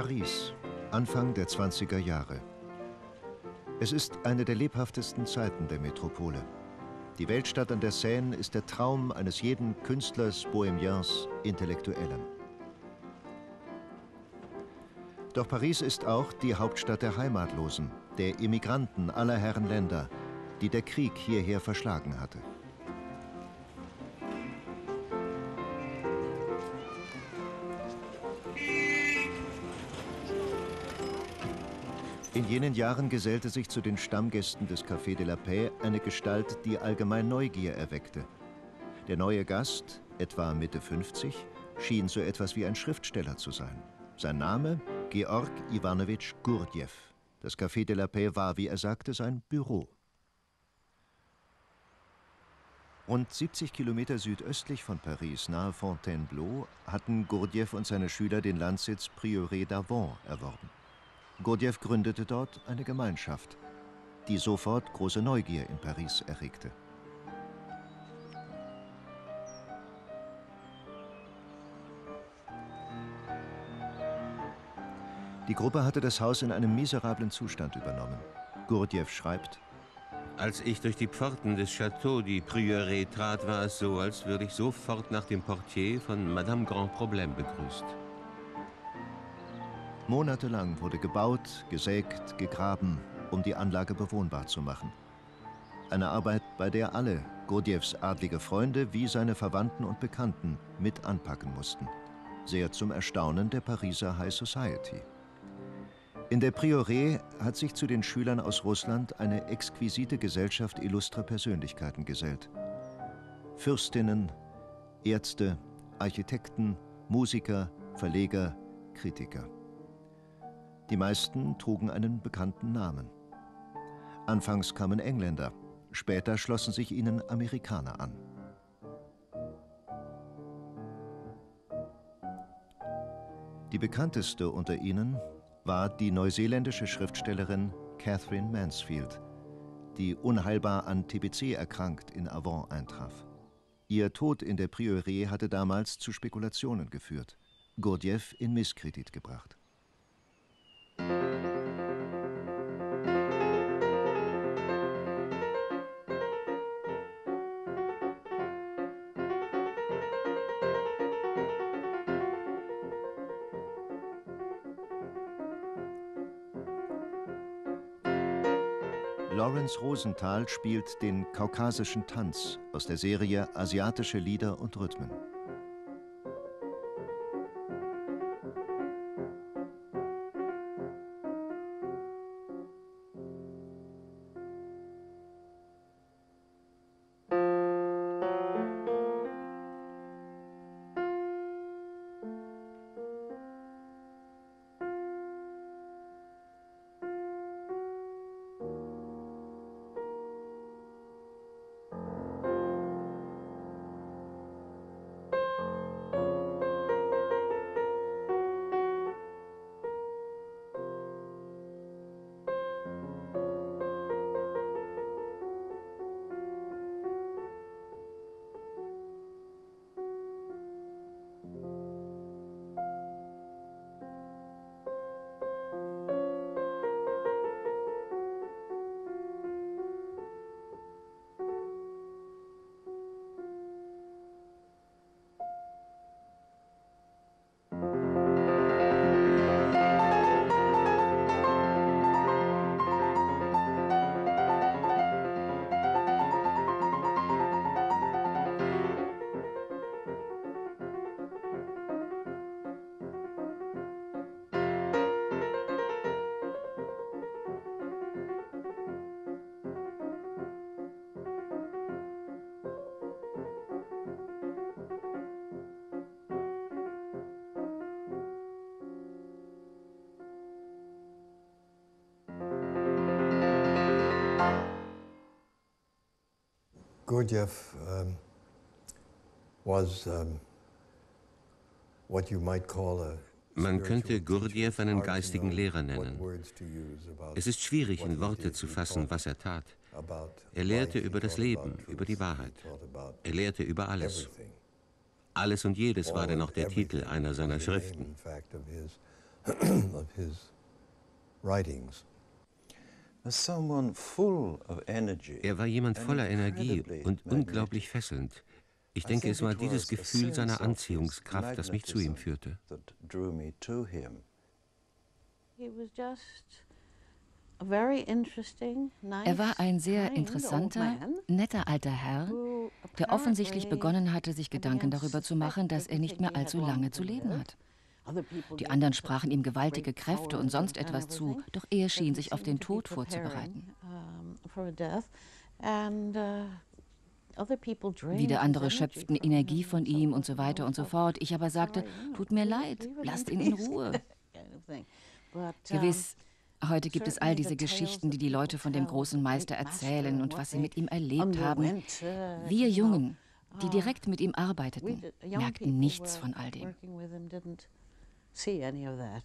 Paris, Anfang der 20er Jahre. Es ist eine der lebhaftesten Zeiten der Metropole. Die Weltstadt an der Seine ist der Traum eines jeden Künstlers, Bohemians, Intellektuellen. Doch Paris ist auch die Hauptstadt der Heimatlosen, der Immigranten aller Herren Länder, die der Krieg hierher verschlagen hatte. Jenen Jahren gesellte sich zu den Stammgästen des Café de la Paix eine Gestalt, die allgemein Neugier erweckte. Der neue Gast, etwa Mitte 50, schien so etwas wie ein Schriftsteller zu sein. Sein Name Georg Iwanowitsch Gurdjew. Das Café de la Paix war, wie er sagte, sein Büro. Rund 70 Kilometer südöstlich von Paris, nahe Fontainebleau, hatten Gurdjew und seine Schüler den Landsitz Prieuré d'Avon erworben. Gurdjew gründete dort eine Gemeinschaft, die sofort große Neugier in Paris erregte. Die Gruppe hatte das Haus in einem miserablen Zustand übernommen. Gurdjew schreibt, als ich durch die Pforten des Château die Prieuré trat, war es so, als würde ich sofort nach dem Portier von Madame Grand Problème begrüßt. Monatelang wurde gebaut, gesägt, gegraben, um die Anlage bewohnbar zu machen. Eine Arbeit, bei der alle, Gurdjews adlige Freunde wie seine Verwandten und Bekannten, mit anpacken mussten. Sehr zum Erstaunen der Pariser High Society. In der Prieuré hat sich zu den Schülern aus Russland eine exquisite Gesellschaft illustrer Persönlichkeiten gesellt. Fürstinnen, Ärzte, Architekten, Musiker, Verleger, Kritiker. Die meisten trugen einen bekannten Namen. Anfangs kamen Engländer, später schlossen sich ihnen Amerikaner an. Die bekannteste unter ihnen war die neuseeländische Schriftstellerin Catherine Mansfield, die unheilbar an TBC erkrankt in Avon eintraf. Ihr Tod in der Prieuré hatte damals zu Spekulationen geführt, Gurdjieff in Misskredit gebracht. Rosenthal spielt den kaukasischen Tanz aus der Serie Asiatische Lieder und Rhythmen. Gurdjieff um, was um, what you might call a man könnte Gurdjieff einen geistigen Lehrer nennen. Es ist schwierig, in Worte zu fassen, was er tat. Er lehrte über das Leben, über die Wahrheit. Er lehrte über alles. Alles und jedes war denn auch der Titel einer seiner Schriften. Er war jemand voller Energie und unglaublich fesselnd. Ich denke, es war dieses Gefühl seiner Anziehungskraft, das mich zu ihm führte. Er war ein sehr interessanter, netter alter Herr, der offensichtlich begonnen hatte, sich Gedanken darüber zu machen, dass er nicht mehr allzu lange zu leben hat. Die anderen sprachen ihm gewaltige Kräfte und sonst etwas zu, doch er schien sich auf den Tod vorzubereiten. Wieder andere schöpften Energie von ihm und so weiter und so fort. Ich aber sagte, tut mir leid, lasst ihn in Ruhe. Gewiss, heute gibt es all diese Geschichten, die die Leute von dem großen Meister erzählen und was sie mit ihm erlebt haben. Wir Jungen, die direkt mit ihm arbeiteten, merkten nichts von all dem see any of that.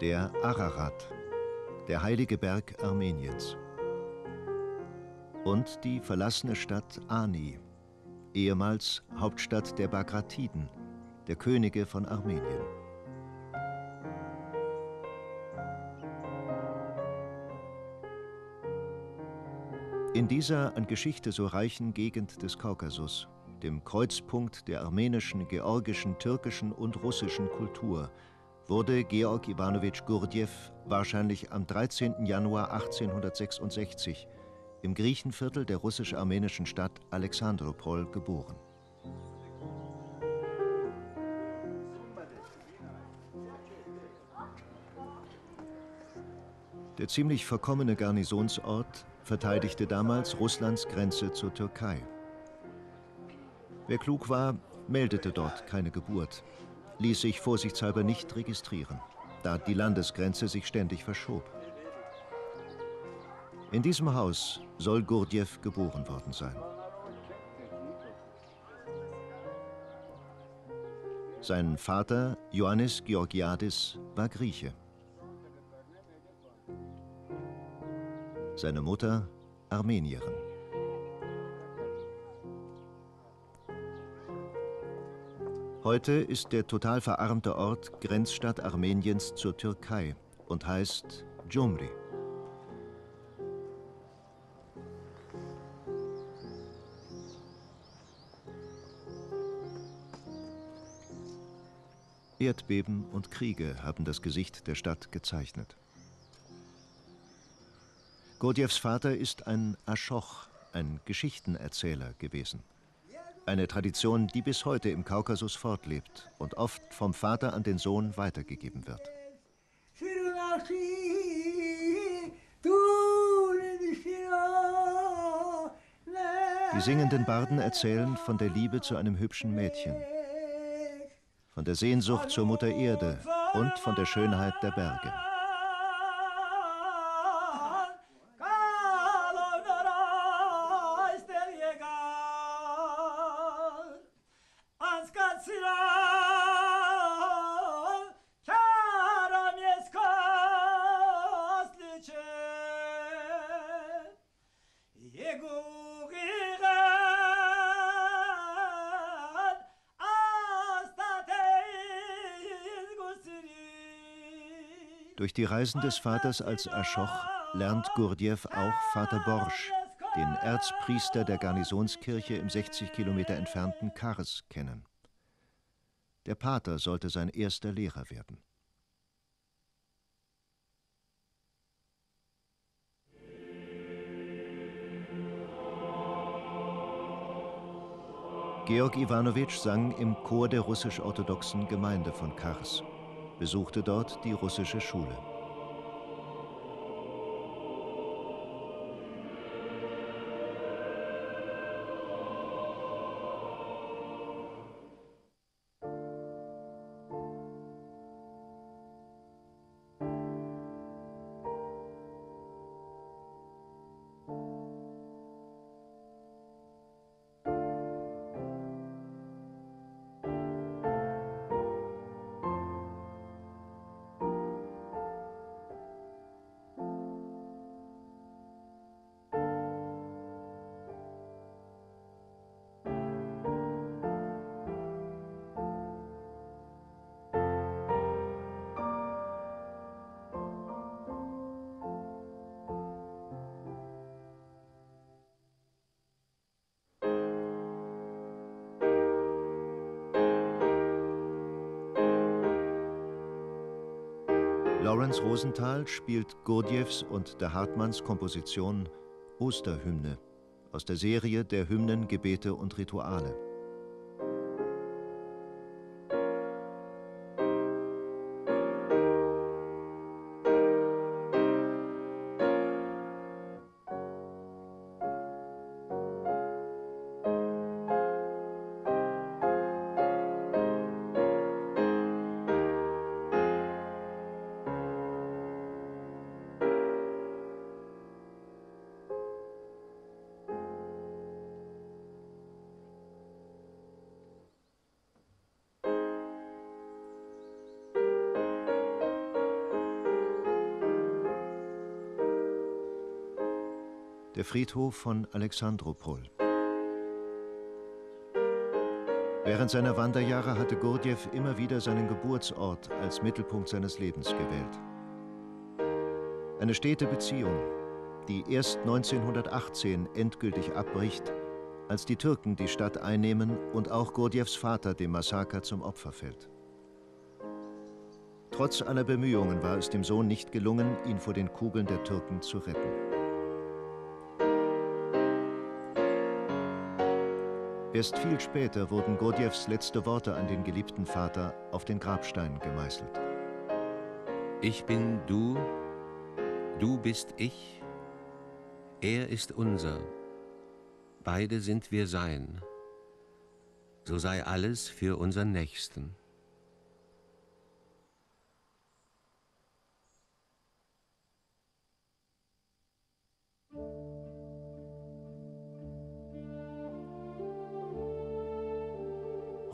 Der Ararat, der heilige Berg Armeniens. Und die verlassene Stadt Ani, ehemals Hauptstadt der Bagratiden, der Könige von Armenien. In dieser an Geschichte so reichen Gegend des Kaukasus, dem Kreuzpunkt der armenischen, georgischen, türkischen und russischen Kultur, wurde Georg Iwanowitsch Gurdjew wahrscheinlich am 13. Januar 1866 im Griechenviertel der russisch-armenischen Stadt Alexandropol geboren. Der ziemlich verkommene Garnisonsort verteidigte damals Russlands Grenze zur Türkei. Wer klug war, meldete dort keine Geburt, ließ sich vorsichtshalber nicht registrieren, da die Landesgrenze sich ständig verschob. In diesem Haus soll Gurdjew geboren worden sein. Sein Vater, Ioannis Georgiadis, war Grieche. Seine Mutter Armenierin. Heute ist der total verarmte Ort Grenzstadt Armeniens zur Türkei und heißt Jumri. Erdbeben und Kriege haben das Gesicht der Stadt gezeichnet. Gurdjieffs Vater ist ein Aschoch, ein Geschichtenerzähler gewesen. Eine Tradition, die bis heute im Kaukasus fortlebt und oft vom Vater an den Sohn weitergegeben wird. Die singenden Barden erzählen von der Liebe zu einem hübschen Mädchen, von der Sehnsucht zur Mutter Erde und von der Schönheit der Berge. Durch die Reisen des Vaters als Aschoch lernt Gurdjew auch Vater Borsch, den Erzpriester der Garnisonskirche im 60 Kilometer entfernten Kars, kennen. Der Pater sollte sein erster Lehrer werden. Georg Iwanowitsch sang im Chor der russisch-orthodoxen Gemeinde von Kars besuchte dort die russische Schule. Lawrence Rosenthal spielt Gurdjieffs und der Hartmanns Komposition Osterhymne aus der Serie der Hymnen, Gebete und Rituale. Friedhof von Alexandropol. Während seiner Wanderjahre hatte Gurdjieff immer wieder seinen Geburtsort als Mittelpunkt seines Lebens gewählt. Eine stete Beziehung, die erst 1918 endgültig abbricht, als die Türken die Stadt einnehmen und auch Gurdjieffs Vater dem Massaker zum Opfer fällt. Trotz aller Bemühungen war es dem Sohn nicht gelungen, ihn vor den Kugeln der Türken zu retten. Erst viel später wurden Gurdjieffs letzte Worte an den geliebten Vater auf den Grabstein gemeißelt. Ich bin du, du bist ich, er ist unser, beide sind wir sein. So sei alles für unseren Nächsten.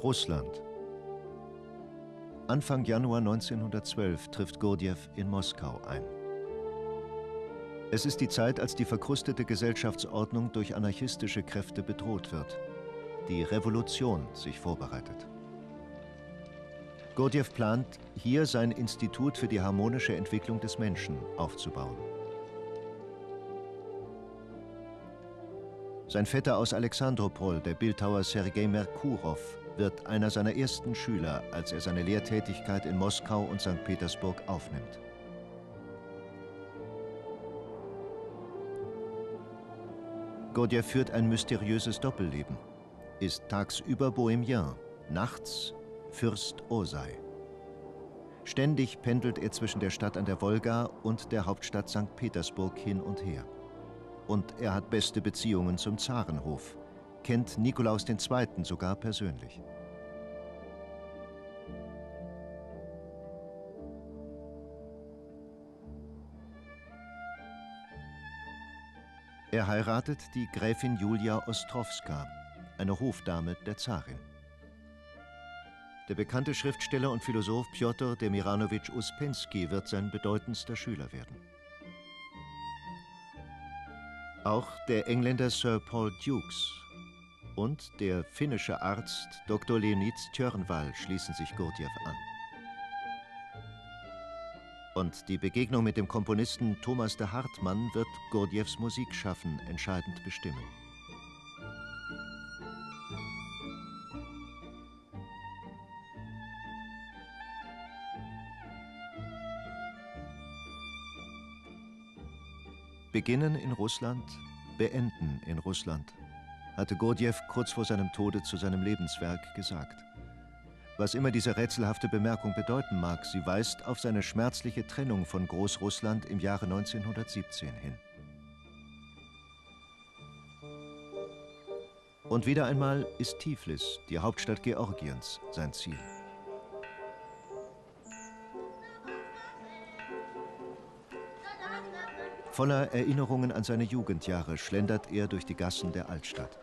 Russland. Anfang Januar 1912 trifft Gurdjieff in Moskau ein. Es ist die Zeit, als die verkrustete Gesellschaftsordnung durch anarchistische Kräfte bedroht wird. Die Revolution sich vorbereitet. Gurdjieff plant, hier sein Institut für die harmonische Entwicklung des Menschen aufzubauen. Sein Vetter aus Alexandropol, der Bildhauer Sergei Merkurov, wird einer seiner ersten Schüler, als er seine Lehrtätigkeit in Moskau und St. Petersburg aufnimmt. Gurdjieff führt ein mysteriöses Doppelleben, ist tagsüber Bohemien, nachts Fürst Osei. Ständig pendelt er zwischen der Stadt an der Wolga und der Hauptstadt St. Petersburg hin und her. Und er hat beste Beziehungen zum Zarenhof, kennt Nikolaus II. sogar persönlich. Er heiratet die Gräfin Julia Ostrowska, eine Hofdame der Zarin. Der bekannte Schriftsteller und Philosoph Piotr Demiranowitsch Uspensky wird sein bedeutendster Schüler werden. Auch der Engländer Sir Paul Dukes und der finnische Arzt Dr. Leonid Tjörnvall schließen sich Gurdjieff an. Und die Begegnung mit dem Komponisten Thomas de Hartmann wird Gurdjieffs Musikschaffen entscheidend bestimmen. Beginnen in Russland, beenden in Russland hatte Gurdjieff kurz vor seinem Tode zu seinem Lebenswerk gesagt. Was immer diese rätselhafte Bemerkung bedeuten mag, sie weist auf seine schmerzliche Trennung von Großrussland im Jahre 1917 hin. Und wieder einmal ist Tiflis, die Hauptstadt Georgiens, sein Ziel. Voller Erinnerungen an seine Jugendjahre schlendert er durch die Gassen der Altstadt.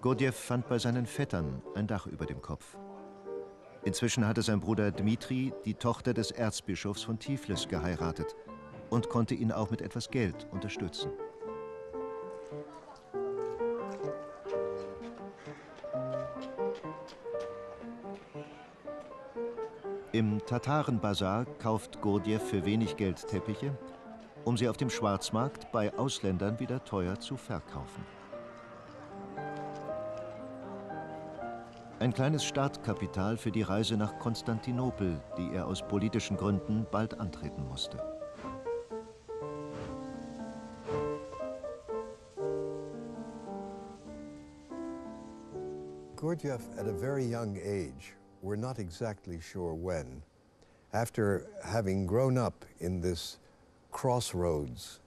Gurdjieff fand bei seinen Vettern ein Dach über dem Kopf. Inzwischen hatte sein Bruder Dmitri die Tochter des Erzbischofs von Tiflis geheiratet und konnte ihn auch mit etwas Geld unterstützen. Tatarenbazar kauft Gurdjieff für wenig Geld Teppiche, um sie auf dem Schwarzmarkt bei Ausländern wieder teuer zu verkaufen. Ein kleines Startkapital für die Reise nach Konstantinopel, die er aus politischen Gründen bald antreten musste. Gurdjieff, at a very young age, we're not exactly sure when, after having grown up in this crossroads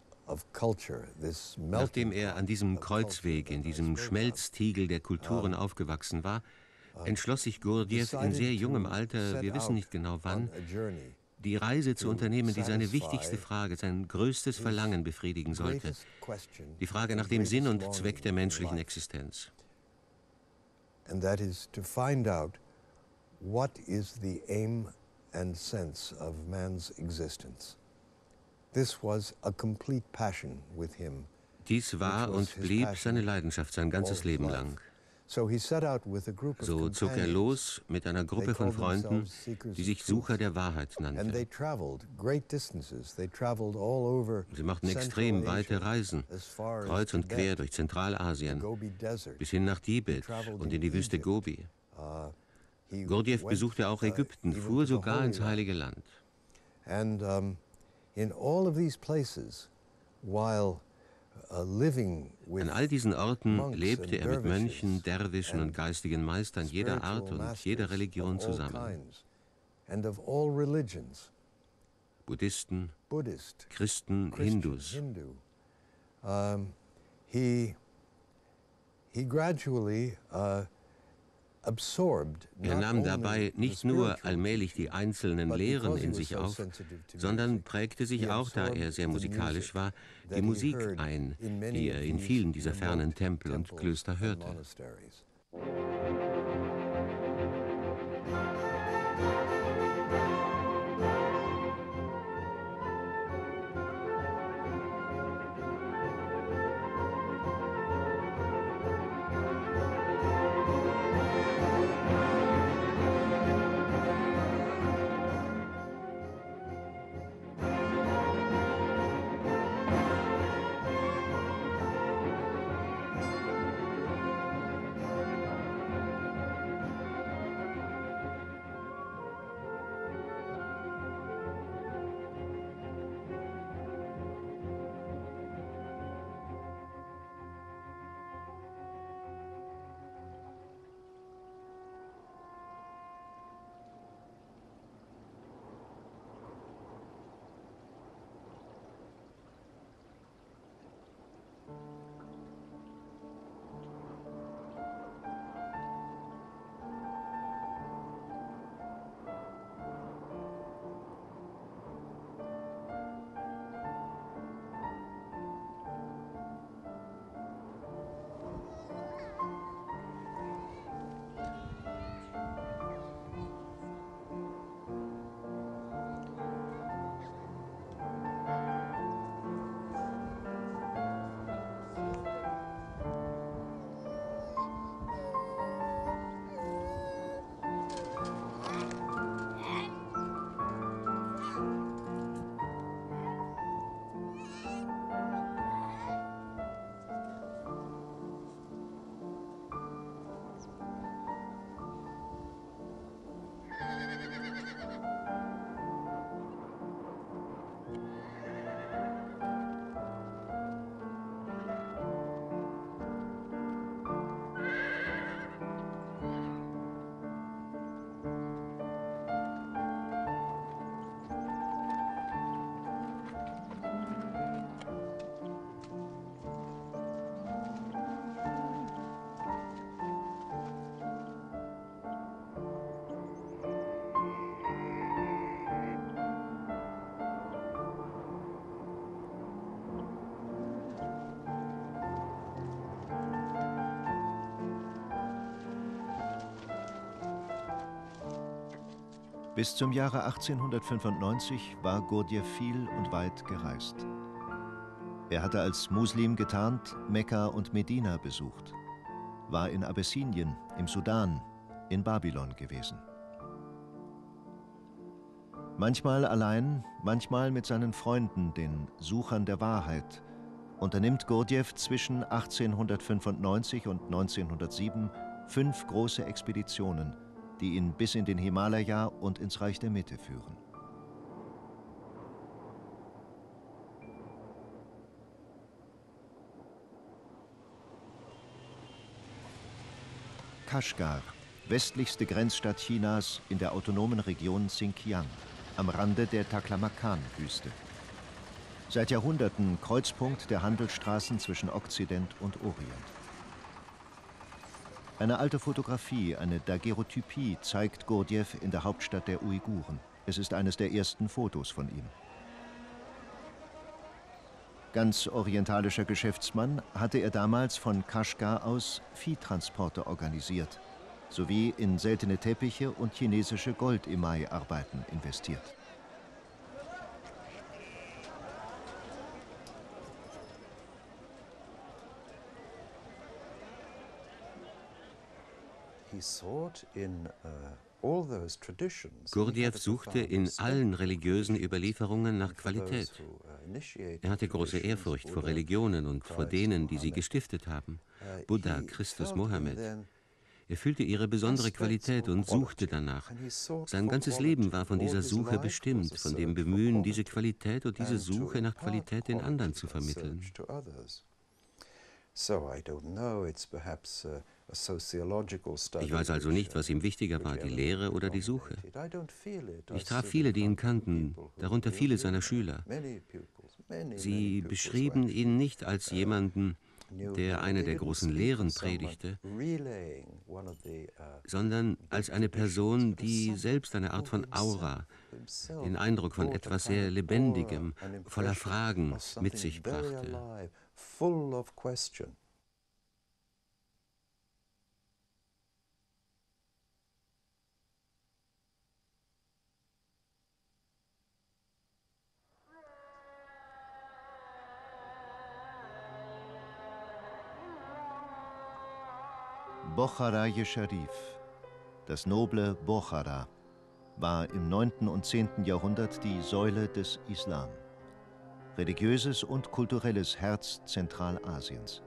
Nachdem er an diesem Kreuzweg, in diesem Schmelztiegel der Kulturen aufgewachsen war, entschloss sich Gurdjieff in sehr jungem Alter, wir wissen nicht genau wann, die Reise zu unternehmen, die seine wichtigste Frage, sein größtes Verlangen befriedigen sollte. Die Frage nach dem Sinn und Zweck der menschlichen Existenz. And that is to find out what is the aim and sense of man's existence. This was a complete passion with him. Dies war und blieb seine Leidenschaft sein ganzes Leben lang. So zog er los mit einer Gruppe von Freunden, die sich Sucher der Wahrheit nannten. Sie machten extrem weite Reisen, kreuz und quer durch Zentralasien, bis hin nach Tibet und in die Wüste Gobi. Uh, Gurdjieff besuchte auch Ägypten, fuhr sogar ins Heilige Land. And um, in all of these places, while an all diesen Orten lebte er mit Mönchen, Derwischen und geistigen Meistern jeder Art und jeder Religion zusammen. Buddhisten, Christen, Hindus. He, he gradually uh, er nahm dabei nicht nur allmählich die einzelnen Lehren in sich auf, sondern prägte sich auch, da er sehr musikalisch war, die Musik ein, die er in vielen dieser fernen Tempel und Klöster hörte. Bis zum Jahre 1895 war Gurdjieff viel und weit gereist. Er hatte als Muslim getarnt Mekka und Medina besucht, war in Abessinien, im Sudan, in Babylon gewesen. Manchmal allein, manchmal mit seinen Freunden, den Suchern der Wahrheit, unternimmt Gurdjieff zwischen 1895 und 1907 Fünf große Expeditionen, die ihn bis in den Himalaya und ins Reich der Mitte führen. Kashgar, westlichste Grenzstadt Chinas in der autonomen Region Xinjiang, am Rande der Taklamakan-Wüste. Seit Jahrhunderten Kreuzpunkt der Handelsstraßen zwischen Okzident und Orient. Eine alte Fotografie, eine Daguerreotypie, zeigt Gurdjieff in der Hauptstadt der Uiguren. Es ist eines der ersten Fotos von ihm. Ganz orientalischer Geschäftsmann hatte er damals von Kashgar aus Viehtransporte organisiert sowie in seltene Teppiche und chinesische Goldemai-Arbeiten investiert. Gurdjieff suchte in allen religiösen Überlieferungen nach Qualität. Uh, er hatte große Ehrfurcht vor Religionen und vor denen, die sie gestiftet haben. Uh, Buddha, Christus, Mohammed. Er fühlte ihre besondere Qualität und suchte danach. Sein ganzes Leben war von dieser Suche bestimmt, von dem Bemühen, diese Qualität und diese Suche nach Qualität den anderen zu vermitteln. Ich weiß also nicht, was ihm wichtiger war, die Lehre oder die Suche. Ich traf viele, die ihn kannten, darunter viele seiner Schüler. Sie beschrieben ihn nicht als jemanden, der eine der großen Lehren predigte, sondern als eine Person, die selbst eine Art von Aura, den Eindruck von etwas sehr Lebendigem, voller Fragen mit sich brachte. Bochara Sharif, das noble Bochara, war im 9. und 10. Jahrhundert die Säule des Islam, religiöses und kulturelles Herz Zentralasiens.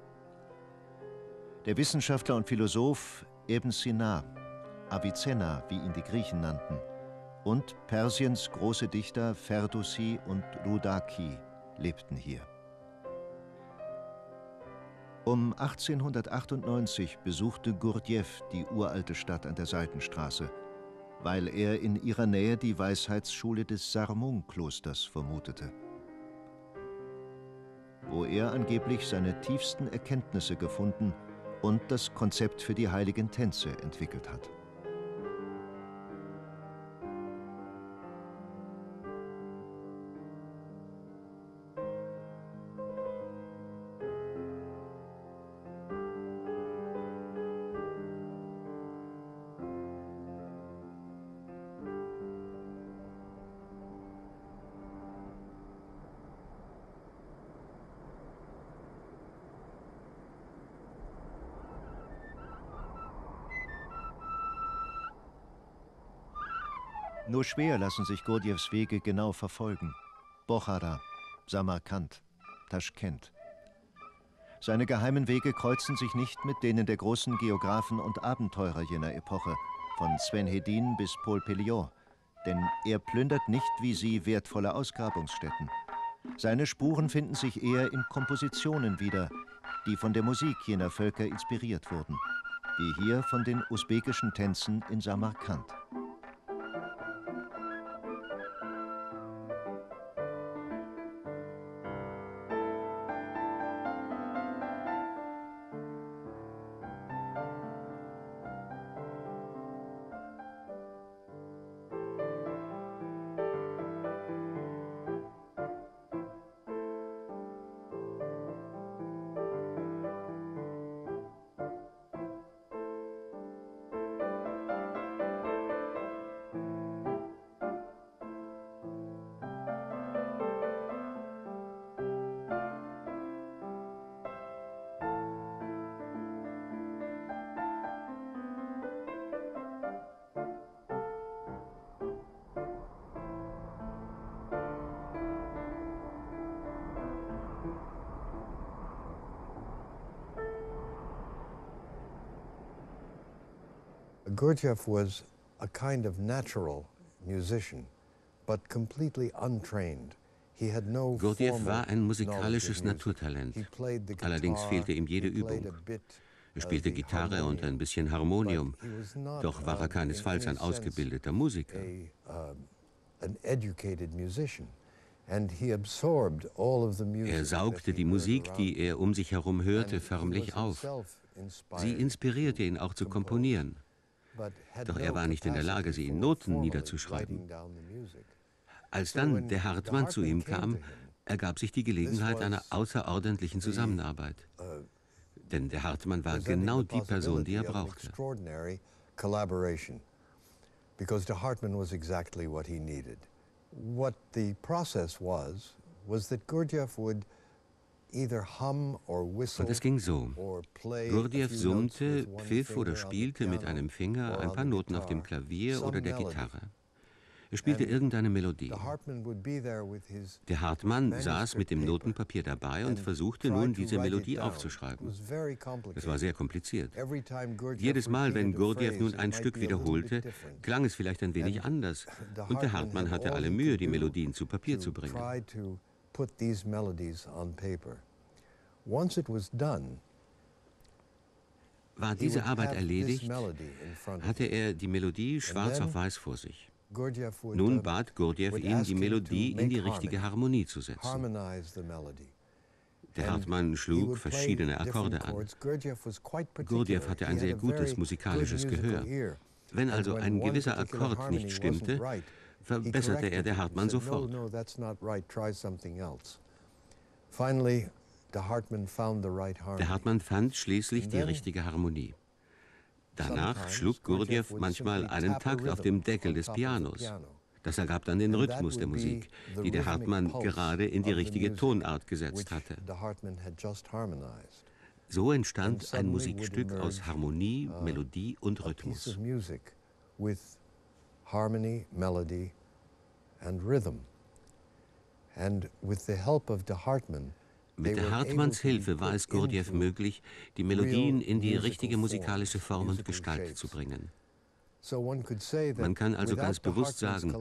Der Wissenschaftler und Philosoph Ibn Sina, Avicenna, wie ihn die Griechen nannten, und Persiens große Dichter Ferdowsi und Rudaki lebten hier. Um 1898 besuchte Gurdjieff die uralte Stadt an der Seitenstraße, weil er in ihrer Nähe die Weisheitsschule des Sarmung-Klosters vermutete, wo er angeblich seine tiefsten Erkenntnisse gefunden und das Konzept für die heiligen Tänze entwickelt hat. Schwer lassen sich Gurdjieffs Wege genau verfolgen. Bochara, Samarkand, Taschkent. Seine geheimen Wege kreuzen sich nicht mit denen der großen Geographen und Abenteurer jener Epoche, von Sven Hedin bis Paul Pelliot, denn er plündert nicht wie sie wertvolle Ausgrabungsstätten. Seine Spuren finden sich eher in Kompositionen wieder, die von der Musik jener Völker inspiriert wurden, wie hier von den usbekischen Tänzen in Samarkand. Gurdjieff was a kind of natural musician, but completely untrained. Gurdjieff war ein musikalisches Naturtalent. Allerdings fehlte ihm jede Übung. Er spielte Gitarre und ein bisschen Harmonium, doch war er keinesfalls ein ausgebildeter Musiker. Er saugte die Musik, die er um sich herum hörte, förmlich auf. Sie inspirierte ihn auch zu komponieren. Doch er war nicht in der Lage, sie in Noten niederzuschreiben. Als dann der Hartmann zu ihm kam, ergab sich die Gelegenheit einer außerordentlichen Zusammenarbeit. Denn der Hartmann war genau die Person, die er brauchte. Because the Hartmann was exactly what he needed. What the process was, was that Gurdjieff would und es ging so. Gurdjieff summte, pfiff oder spielte mit einem Finger ein paar Noten auf dem Klavier oder der Gitarre. Er spielte irgendeine Melodie. Der Hartmann saß mit dem Notenpapier dabei und versuchte nun, diese Melodie aufzuschreiben. Es war sehr kompliziert. Jedes Mal, wenn Gurdjieff nun ein Stück wiederholte, klang es vielleicht ein wenig anders. Und der Hartmann hatte alle Mühe, die Melodien zu Papier zu bringen. War diese Arbeit erledigt, hatte er die Melodie schwarz auf weiß vor sich. Nun bat Gurdjieff ihn, die Melodie in die richtige Harmonie zu setzen. Der Hartmann schlug verschiedene Akkorde an. Gurdjieff hatte ein sehr gutes musikalisches Gehör. Wenn also ein gewisser Akkord nicht stimmte, verbesserte er der Hartmann sofort. Der Hartmann fand schließlich die richtige Harmonie. Danach schlug Gurdjieff manchmal einen Takt auf dem Deckel des Pianos. Das ergab dann den Rhythmus der Musik, die der Hartmann gerade in die richtige Tonart gesetzt hatte. So entstand ein Musikstück aus Harmonie, uh, Melodie und Rhythmus. Harmony, melody and rhythm. And with the help of de Hartmann, mit Hartmanns Hilfe war es Gurdjieff möglich, die Melodien in die richtige musikalische Form und Gestalt zu bringen. Man kann also ganz bewusst sagen,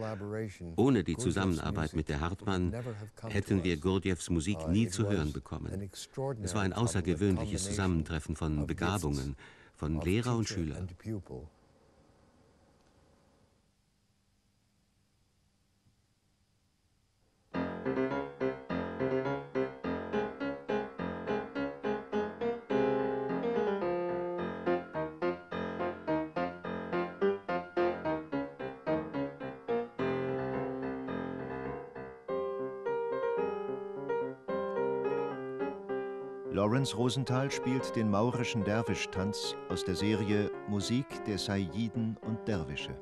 ohne die Zusammenarbeit mit der Hartmann hätten wir Gurdjieffs Musik uh, nie zu hören bekommen. Es war ein außergewöhnliches Zusammentreffen von Begabungen, von Lehrer und Schüler. Lawrence Rosenthal spielt den maurischen Derwisch-Tanz aus der Serie Musik der Sayyiden und Derwische.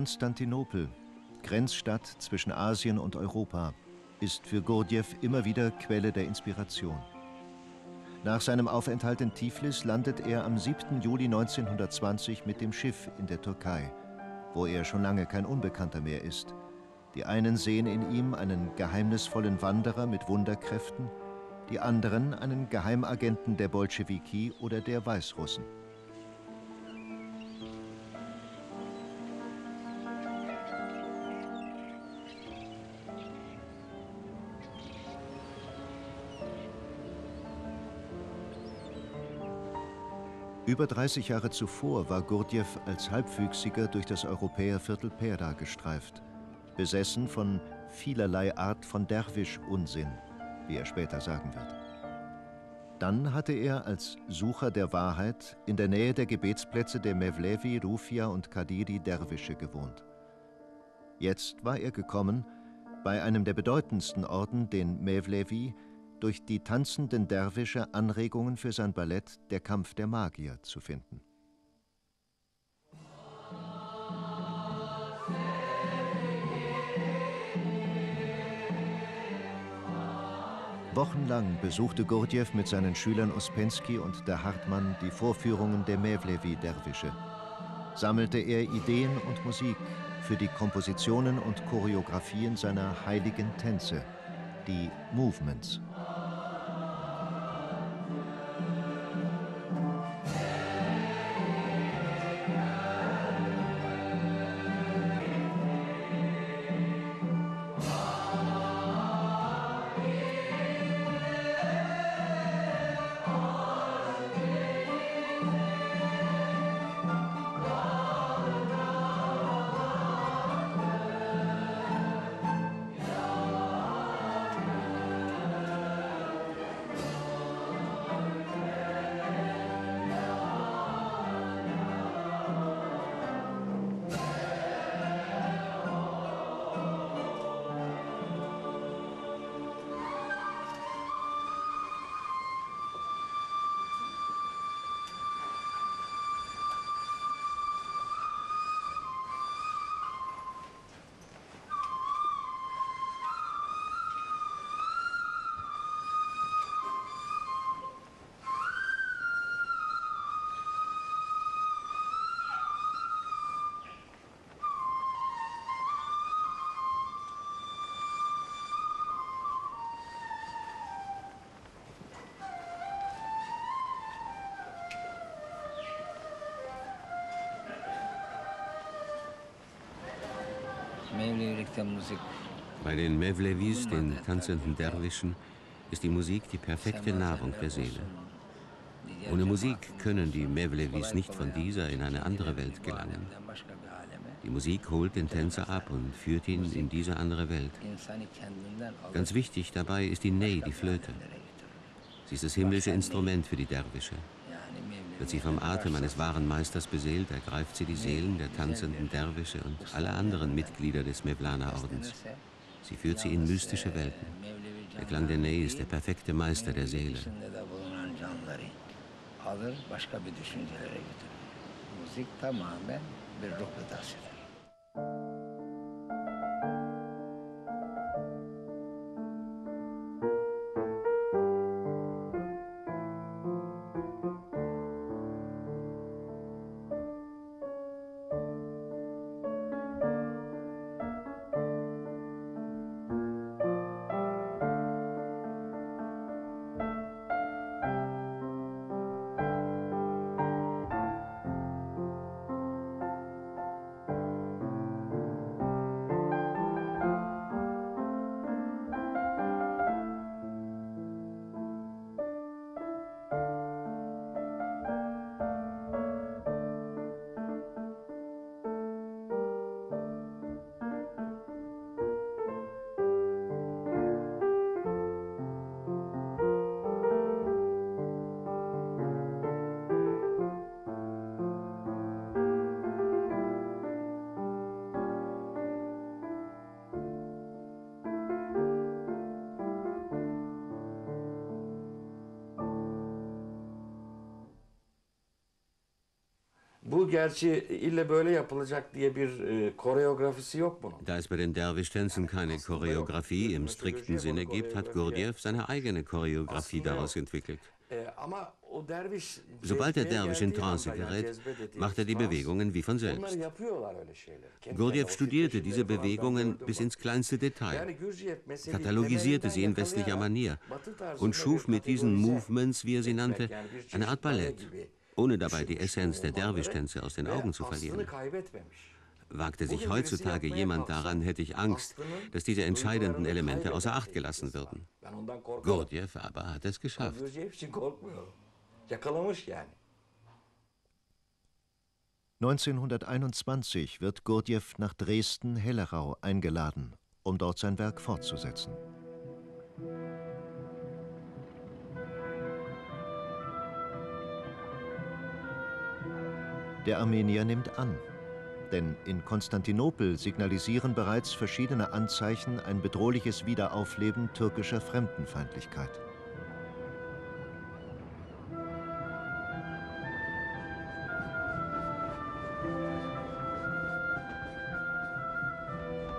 Konstantinopel, Grenzstadt zwischen Asien und Europa, ist für Gurdjieff immer wieder Quelle der Inspiration. Nach seinem Aufenthalt in Tiflis landet er am 7. Juli 1920 mit dem Schiff in der Türkei. wo er schon lange kein Unbekannter mehr ist. Die einen sehen in ihm einen geheimnisvollen Wanderer mit Wunderkräften, die anderen einen Geheimagenten der Bolschewiki oder der Weißrussen. Über 30 Jahre zuvor war Gurdjieff als Halbwüchsiger durch das Europäerviertel Perda gestreift, besessen von vielerlei Art von Derwisch-Unsinn, wie er später sagen wird. Dann hatte er als Sucher der Wahrheit in der Nähe der Gebetsplätze der Mevlevi, Rufia und Kadiri Derwische gewohnt. Jetzt war er gekommen, bei einem der bedeutendsten Orden, den Mevlevi, durch die tanzenden Derwische Anregungen für sein Ballett Der Kampf der Magier zu finden. Wochenlang besuchte Gurdjieff mit seinen Schülern Ospensky und der Hartmann die Vorführungen der Mevlevi-Derwische. Sammelte er Ideen und Musik für die Kompositionen und Choreografien seiner heiligen Tänze, die Movements. Bei den Mevlevis, den tanzenden Derwischen, ist die Musik die perfekte Nahrung der Seele. Ohne Musik können die Mevlevis nicht von dieser in eine andere Welt gelangen. Die Musik holt den Tänzer ab und führt ihn in diese andere Welt. Ganz wichtig dabei ist die Ney, die Flöte. Sie ist das himmlische Instrument für die Derwische. Wird sie vom Atem eines wahren Meisters beseelt, ergreift sie die Seelen der tanzenden Derwische und aller anderen Mitglieder des Mevlana-Ordens. Sie führt sie in mystische Welten. Der Klang der Ney ist der perfekte Meister der Seele. Musik tamamen bir ruh gıdasıdır. Da es bei den Derwisch-Tänzen keine Choreografie. Im strikten Sinne gibt, hat Gurdjieff seine eigene Choreografie daraus entwickelt. Sobald der Derwisch in Trance gerät, macht er die Bewegungen wie von selbst. Gurdjieff studierte diese Bewegungen bis ins kleinste Detail, katalogisierte sie in westlicher Manier und schuf mit diesen Movements, wie er sie nannte, eine Art Ballett, ohne dabei die Essenz der Derwischtänze aus den Augen zu verlieren. Wagte sich heutzutage jemand daran, hätte ich Angst, dass diese entscheidenden Elemente außer Acht gelassen würden. Gurdjieff aber hat es geschafft. 1921 wird Gurdjieff nach Dresden-Hellerau eingeladen, um dort sein Werk fortzusetzen. Der Armenier nimmt an denn in Konstantinopel signalisieren bereits verschiedene Anzeichen ein bedrohliches Wiederaufleben türkischer Fremdenfeindlichkeit.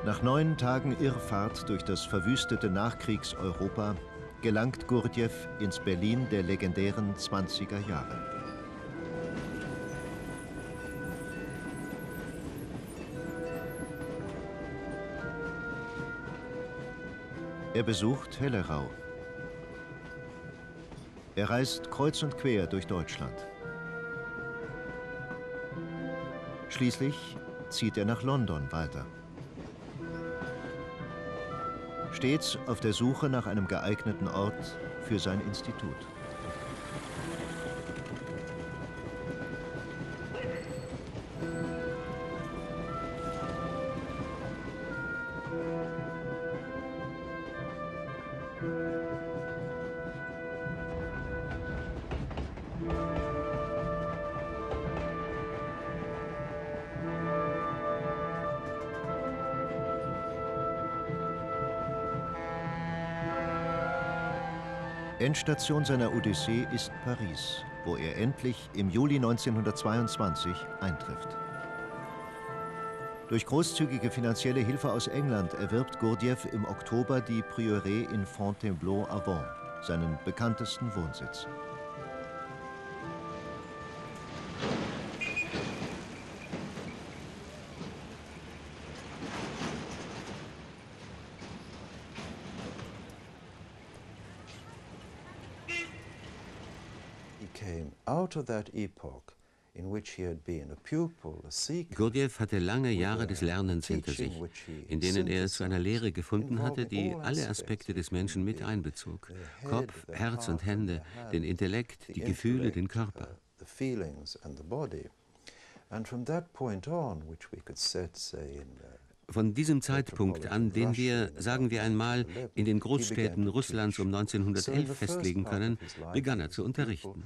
Nach neun Tagen Irrfahrt durch das verwüstete Nachkriegseuropa gelangt Gurdjieff ins Berlin der legendären 20er Jahre. Er besucht Hellerau. Er reist kreuz und quer durch Deutschland. Schließlich zieht er nach London weiter. Stets auf der Suche nach einem geeigneten Ort für sein Institut. Endstation seiner Odyssee ist Paris, wo er endlich im Juli 1922 eintrifft. Durch großzügige finanzielle Hilfe aus England erwirbt Gurdjieff im Oktober die Prieuré in Fontainebleau-Avon, seinen bekanntesten Wohnsitz. Gurdjieff hatte lange Jahre des Lernens hinter sich, in denen er zu einer Lehre gefunden hatte, die alle Aspekte des Menschen mit einbezog. Kopf, Herz und Hände, den Intellekt, die Gefühle, den Körper. And from that point on, which we could set, say, in von diesem Zeitpunkt an, den wir, sagen wir einmal, in den Großstädten Russlands um 1911 festlegen können, begann er zu unterrichten.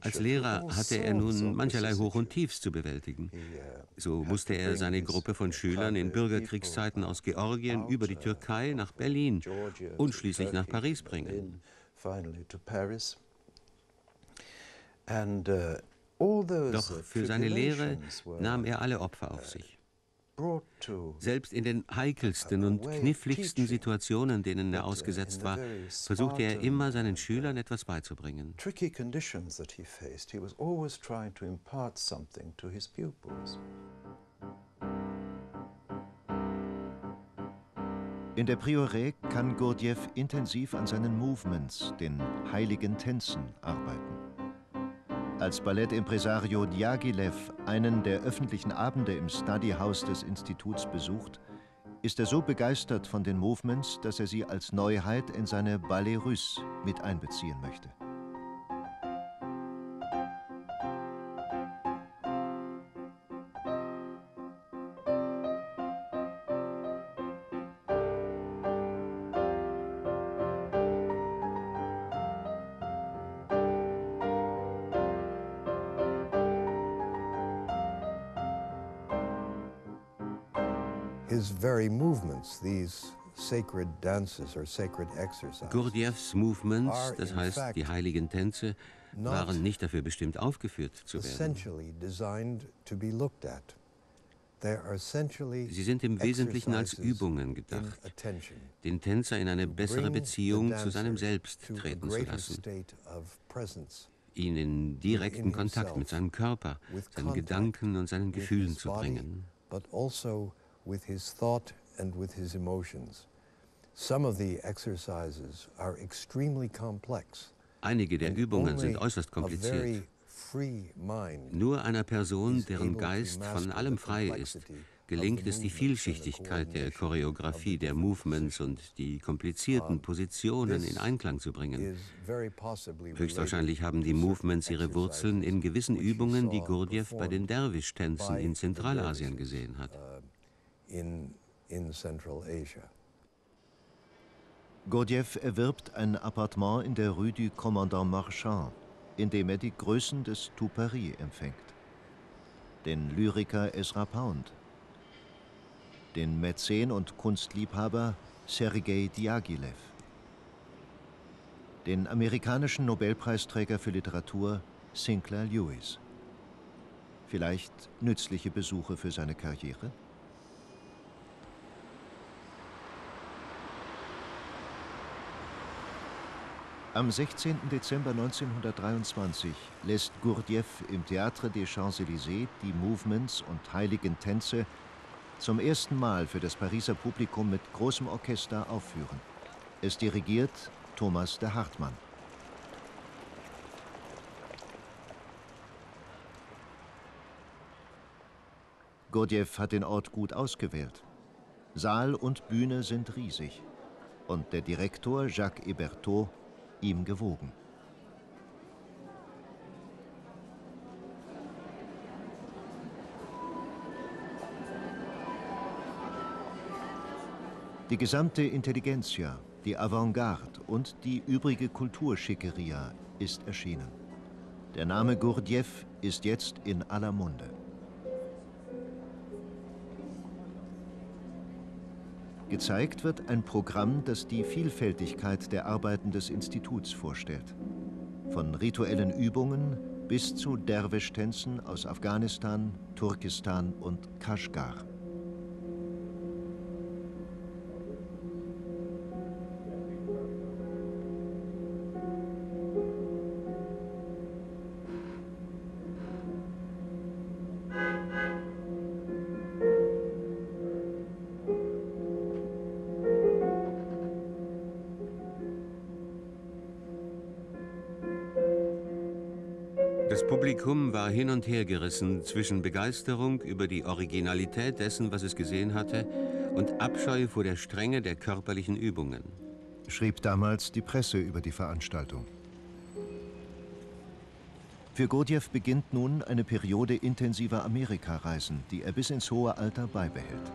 Als Lehrer hatte er nun mancherlei Hoch und Tiefs zu bewältigen. So musste er seine Gruppe von Schülern in Bürgerkriegszeiten aus Georgien über die Türkei nach Berlin und schließlich nach Paris bringen. And uh, doch für seine Lehre nahm er alle Opfer auf sich. Selbst in den heikelsten und kniffligsten Situationen, denen er ausgesetzt war, versuchte er immer seinen Schülern etwas beizubringen. In der Prioret kann Gurdjieff intensiv an seinen Movements, den heiligen Tänzen, arbeiten. Als Ballettimpresario Diaghilev einen der öffentlichen Abende im Study House des Instituts besucht, ist er so begeistert von den Movements, dass er sie als Neuheit in seine Ballet Russe mit einbeziehen möchte. Gurdjieffs Movements, das heißt die heiligen Tänze, waren nicht dafür bestimmt, aufgeführt zu werden. Sie sind im Wesentlichen als Übungen gedacht, den Tänzer in eine bessere Beziehung zu seinem Selbst treten zu lassen, ihn in direkten Kontakt mit seinem Körper, seinen Gedanken und seinen Gefühlen zu bringen. Also Einige der Übungen sind äußerst kompliziert. Nur einer Person, deren Geist von allem frei ist, gelingt es, die Vielschichtigkeit der Choreografie, der Movements und die komplizierten Positionen in Einklang zu bringen. Höchstwahrscheinlich haben die Movements ihre Wurzeln in gewissen Übungen, die Gurdjieff bei den Derwisch-Tänzen in Zentralasien gesehen hat. Gurdjieff erwirbt ein Appartement in der Rue du Commandant Marchand indem er die Größen des Tupari empfängt. Den Lyriker Ezra Pound, den Mäzen und Kunstliebhaber Sergei Diaghilev, den amerikanischen Nobelpreisträger für Literatur Sinclair Lewis. Vielleicht nützliche Besuche für seine Karriere? Am 16. Dezember 1923 lässt Gurdjieff im Théâtre des Champs-Élysées die Movements und heiligen Tänze zum ersten Mal für das Pariser Publikum mit großem Orchester aufführen. Es dirigiert Thomas de Hartmann. Gurdjieff hat den Ort gut ausgewählt. Saal und Bühne sind riesig. Und der Direktor Jacques Hébertot ihm gewogen. Die gesamte Intelligenzia, die Avantgarde und die übrige Kulturschickeria ist erschienen. Der Name Gurdjieff ist jetzt in aller Munde. Gezeigt wird ein Programm, das die Vielfältigkeit der Arbeiten des Instituts vorstellt. Von rituellen Übungen bis zu Derwisch-Tänzen aus Afghanistan, Turkestan und Kashgar. War hin und her gerissen zwischen Begeisterung über die Originalität dessen, was es gesehen hatte, und Abscheu vor der Strenge der körperlichen Übungen. Schrieb damals die Presse über die Veranstaltung. Für Gurdjieff beginnt nun eine Periode intensiver Amerikareisen, die er bis ins hohe Alter beibehält.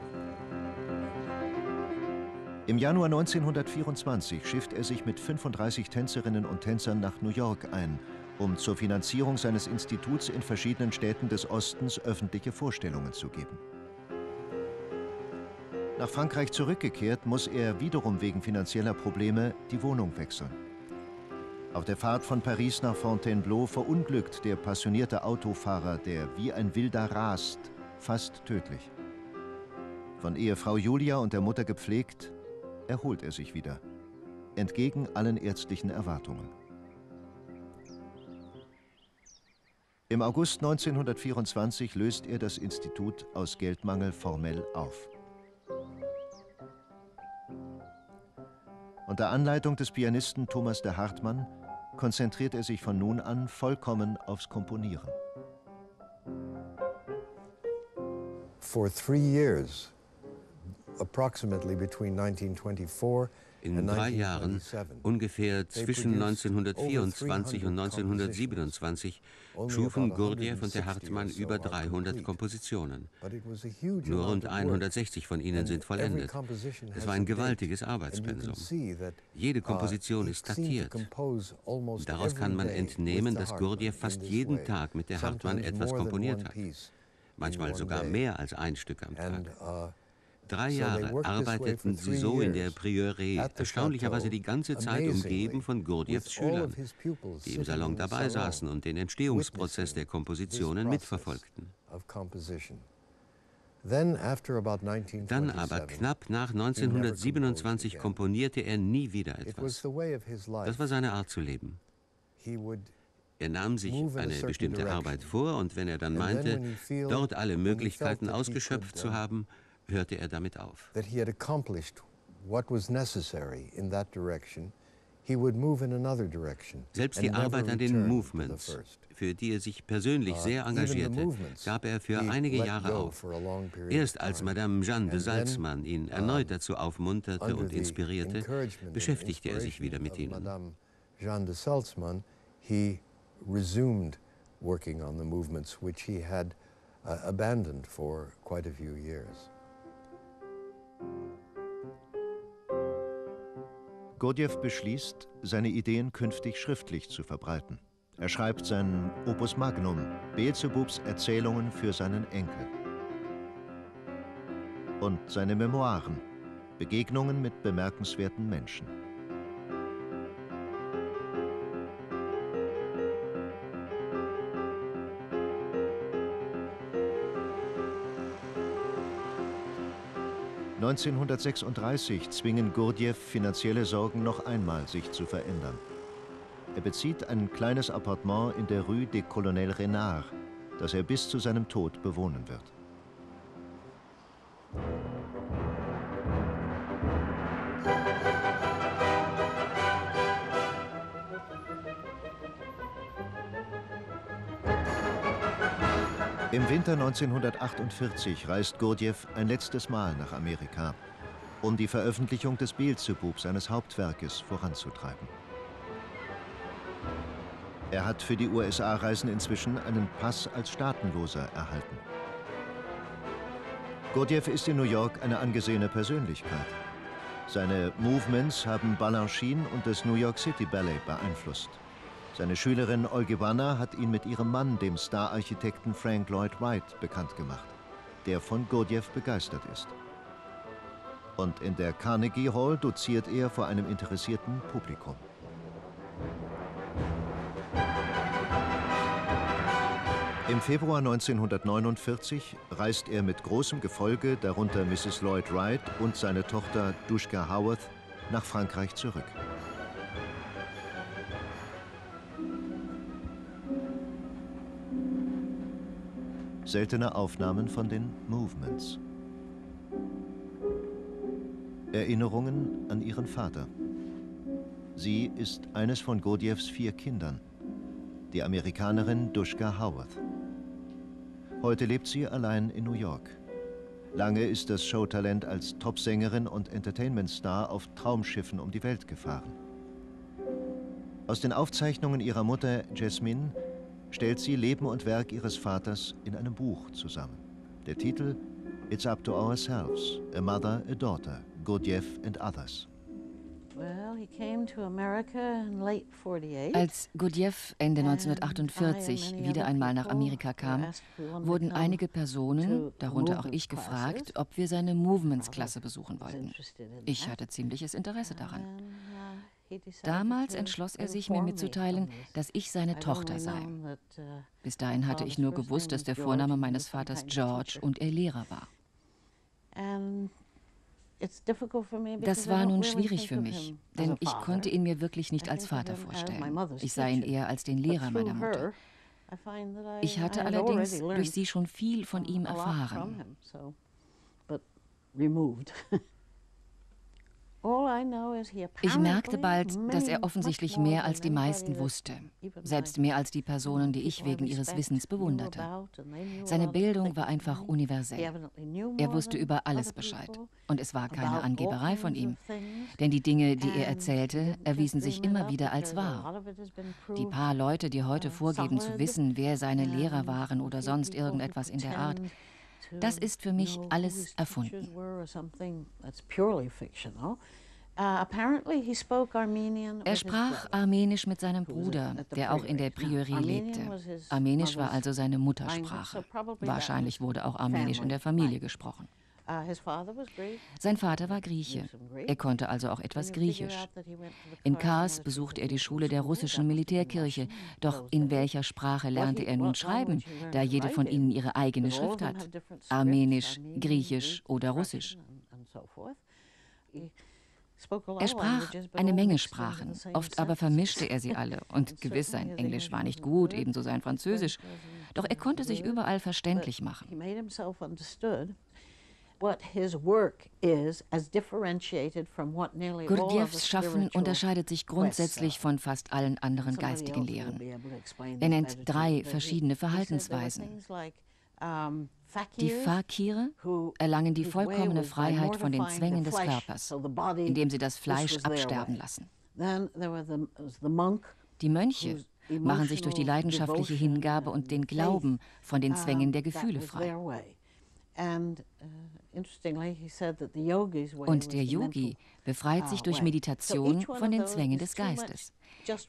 Im Januar 1924 schifft er sich mit 35 Tänzerinnen und Tänzern nach New York ein um zur Finanzierung seines Instituts in verschiedenen Städten des Ostens öffentliche Vorstellungen zu geben. Nach Frankreich zurückgekehrt, muss er wiederum wegen finanzieller Probleme die Wohnung wechseln. Auf der Fahrt von Paris nach Fontainebleau verunglückt der passionierte Autofahrer, der wie ein Wilder rast, fast tödlich. Von Ehefrau Julia und der Mutter gepflegt, erholt er sich wieder, entgegen allen ärztlichen Erwartungen. Im August 1924 löst er das Institut aus Geldmangel formell auf. Unter Anleitung des Pianisten Thomas de Hartmann konzentriert er sich von nun an vollkommen aufs Komponieren. For three years, approximately between 1924 in drei Jahren, ungefähr zwischen 1924 und 1927, schufen Gurdjieff und der Hartmann über 300 Kompositionen. Nur rund 160 von ihnen sind vollendet. Es war ein gewaltiges Arbeitspensum. Jede Komposition ist datiert. Daraus kann man entnehmen, dass Gurdjieff fast jeden Tag mit der Hartmann etwas komponiert hat. Manchmal sogar mehr als ein Stück am Tag. Drei Jahre arbeiteten sie so in der Prieuré, erstaunlicherweise die ganze Zeit umgeben von Gurdjieffs Schülern, die im Salon dabei saßen und den Entstehungsprozess der Kompositionen mitverfolgten. Dann aber knapp nach 1927 komponierte er nie wieder etwas. Das war seine Art zu leben. Er nahm sich eine bestimmte Arbeit vor und wenn er dann meinte, dort alle Möglichkeiten ausgeschöpft zu haben, hörte er damit auf. Selbst die Arbeit an den Movements, für die er sich persönlich uh, sehr engagierte, gab er für einige Jahre auf. Erst als Madame Jeanne de Salzmann ihn erneut dazu aufmunterte und inspirierte, beschäftigte er sich wieder mit ihnen. Jeanne de Salzmann, he resumed working on the movements which he had uh, abandoned for quite a few years. Gurdjieff beschließt, seine Ideen künftig schriftlich zu verbreiten. Er schreibt sein Opus Magnum, Beelzebubs Erzählungen für seinen Enkel. Und seine Memoiren, Begegnungen mit bemerkenswerten Menschen. 1936 zwingen Gurdjieff finanzielle Sorgen noch einmal, sich zu verändern. Er bezieht ein kleines Appartement in der Rue des Colonel Renard, das er bis zu seinem Tod bewohnen wird. Im Winter 1948 reist Gurdjieff ein letztes Mal nach Amerika, um die Veröffentlichung des Beelzebub seines Hauptwerkes voranzutreiben. Er hat für die USA-Reisen inzwischen einen Pass als Staatenloser erhalten. Gurdjieff ist in New York eine angesehene Persönlichkeit. Seine Movements haben Balanchine und das New York City Ballet beeinflusst. Seine Schülerin Olgivanna hat ihn mit ihrem Mann, dem Star-Architekten Frank Lloyd Wright, bekannt gemacht, der von Gurdjieff begeistert ist. Und in der Carnegie Hall doziert er vor einem interessierten Publikum. Im Februar 1949 reist er mit großem Gefolge, darunter Mrs. Lloyd Wright und seine Tochter Dushka Howarth, nach Frankreich zurück. Seltene Aufnahmen von den Movements. Erinnerungen an ihren Vater. Sie ist eines von Gurdjieffs vier Kindern, die Amerikanerin Dushka Howarth. Heute lebt sie allein in New York. Lange ist das Showtalent als Topsängerin und Entertainmentstar auf Traumschiffen um die Welt gefahren. Aus den Aufzeichnungen ihrer Mutter Jasmine stellt sie Leben und Werk ihres Vaters in einem Buch zusammen. Der Titel It's Up to Ourselves, A Mother, a Daughter, Gurdjieff and Others. Als Gurdjieff Ende 1948 wieder einmal nach Amerika kam, wurden einige Personen, darunter auch ich, gefragt, ob wir seine Movements-Klasse besuchen wollten. Ich hatte ziemliches Interesse daran. Damals entschloss er sich, mir mitzuteilen, dass ich seine Tochter sei. Bis dahin hatte ich nur gewusst, dass der Vorname meines Vaters George und er Lehrer war. Das war nun schwierig für mich, denn ich konnte ihn mir wirklich nicht als Vater vorstellen. Ich sah ihn eher als den Lehrer meiner Mutter. Ich hatte allerdings durch sie schon viel von ihm erfahren. Ich merkte bald, dass er offensichtlich mehr als die meisten wusste, selbst mehr als die Personen, die ich wegen ihres Wissens bewunderte. Seine Bildung war einfach universell. Er wusste über alles Bescheid. Und es war keine Angeberei von ihm. Denn die Dinge, die er erzählte, erwiesen sich immer wieder als wahr. Die paar Leute, die heute uh, vorgeben zu wissen, wer seine Lehrer waren oder sonst irgendetwas in der Art, das ist für mich alles erfunden. Uh, er sprach Armenisch mit seinem Bruder, der auch in der Prieuré lebte. Armenisch war also seine Muttersprache. Wahrscheinlich wurde auch Armenisch in der Familie gesprochen. Uh, Sein Vater war Grieche. Er konnte also auch etwas Griechisch. In Kars besuchte er die Schule der russischen Militärkirche. Doch in welcher Sprache lernte er nun schreiben, da jede von ihnen ihre eigene Schrift hat? Armenisch, Griechisch oder Russisch. Er sprach eine Menge Sprachen, oft aber vermischte er sie alle. Und gewiss, sein Englisch war nicht gut, ebenso sein Französisch. Doch er konnte sich überall verständlich machen. Gurdjieffs Schaffen unterscheidet sich grundsätzlich von fast allen anderen geistigen Lehren. Er nennt drei verschiedene Verhaltensweisen. Die Fakire erlangen die vollkommene Freiheit von den Zwängen des Körpers, indem sie das Fleisch absterben lassen. Die Mönche machen sich durch die leidenschaftliche Hingabe und den Glauben von den Zwängen der Gefühle frei. Und der Yogi befreit sich uh, durch Meditation von den Zwängen des Geistes.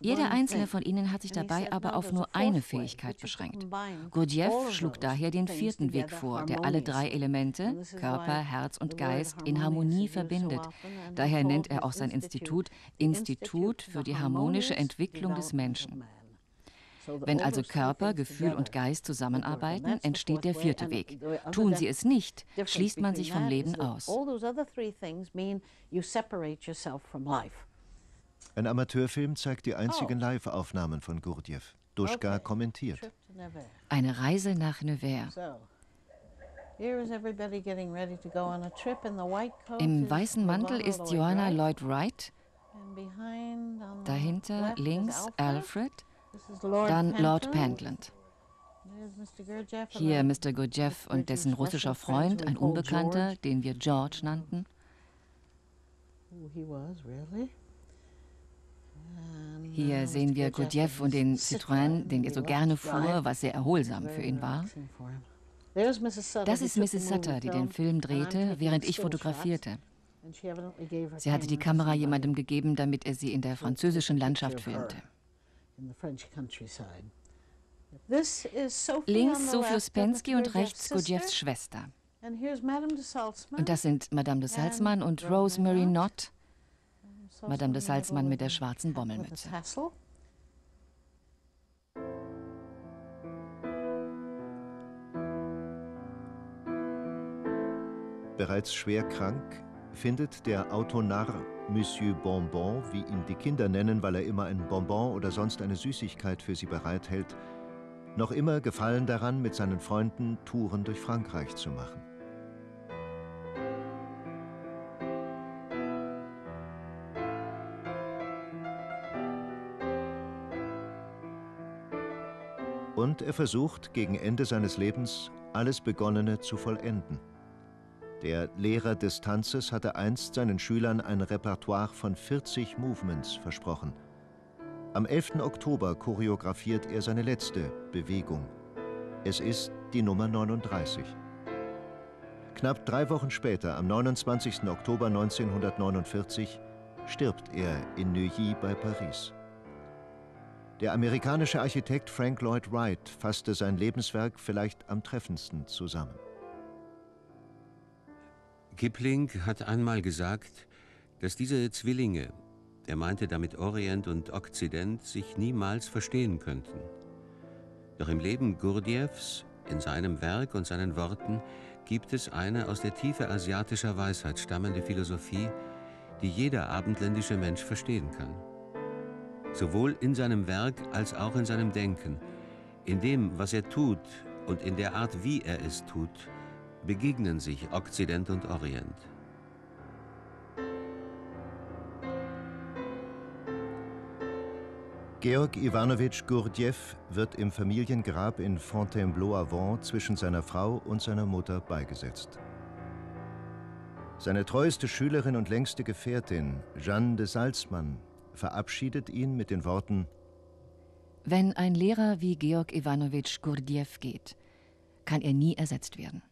Jeder einzelne von ihnen hat sich dabei aber auf nur eine Fähigkeit beschränkt. Gurdjieff schlug daher den vierten Weg vor, der alle drei Elemente, Körper, Herz und Geist, in Harmonie verbindet. Daher nennt er auch sein Institut Institut für die harmonische Entwicklung des Menschen. Wenn also Körper, Gefühl und Geist zusammenarbeiten, entsteht der vierte Weg. Tun sie es nicht, schließt man sich vom Leben aus. Ein Amateurfilm zeigt die einzigen Live-Aufnahmen von Gurdjieff. Duschka kommentiert. Eine Reise nach Nevers. Im weißen Mantel ist Joanna Lloyd Wright. Dahinter links Alfred dann Lord Pentland. Hier Mr. Gurdjieff und dessen russischer Freund, ein Unbekannter, den wir George nannten. Hier sehen wir Gurdjieff und den Citroën, den er so gerne fuhr, was sehr erholsam für ihn war. Das ist Mrs. Sutter, die den Film drehte, während ich fotografierte. Sie hatte die Kamera jemandem gegeben, damit er sie in der französischen Landschaft filmte. Links Sophie Uspensky und rechts Gurdjieffs Schwester. Und das sind Madame de Salzmann und Rosemary Knott, Madame de Salzmann mit der schwarzen Bommelmütze. Bereits schwer krank findet der Autonarr Monsieur Bonbon, wie ihn die Kinder nennen, weil er immer ein Bonbon oder sonst eine Süßigkeit für sie bereithält, noch immer Gefallen daran, mit seinen Freunden Touren durch Frankreich zu machen. Und er versucht, gegen Ende seines Lebens alles Begonnene zu vollenden. Der Lehrer des Tanzes hatte einst seinen Schülern ein Repertoire von 40 Movements versprochen. Am 11. Oktober choreografiert er seine letzte Bewegung. Es ist die Nummer 39. Knapp drei Wochen später, am 29. Oktober 1949, stirbt er in Neuilly bei Paris. Der amerikanische Architekt Frank Lloyd Wright fasste sein Lebenswerk vielleicht am treffendsten zusammen. Kipling hat einmal gesagt, dass diese Zwillinge, er meinte damit Orient und Okzident, sich niemals verstehen könnten. Doch im Leben Gurdjieffs, in seinem Werk und seinen Worten gibt es eine aus der Tiefe asiatischer Weisheit stammende Philosophie, die jeder abendländische Mensch verstehen kann. Sowohl in seinem Werk als auch in seinem Denken, in dem, was er tut und in der Art, wie er es tut, begegnen sich Okzident und Orient. Georg Iwanowitsch Gurdjieff wird im Familiengrab in Fontainebleau-Avon zwischen seiner Frau und seiner Mutter beigesetzt. Seine treueste Schülerin und längste Gefährtin, Jeanne de Salzmann, verabschiedet ihn mit den Worten Wenn ein Lehrer wie Georg Iwanowitsch Gurdjieff geht, kann er nie ersetzt werden.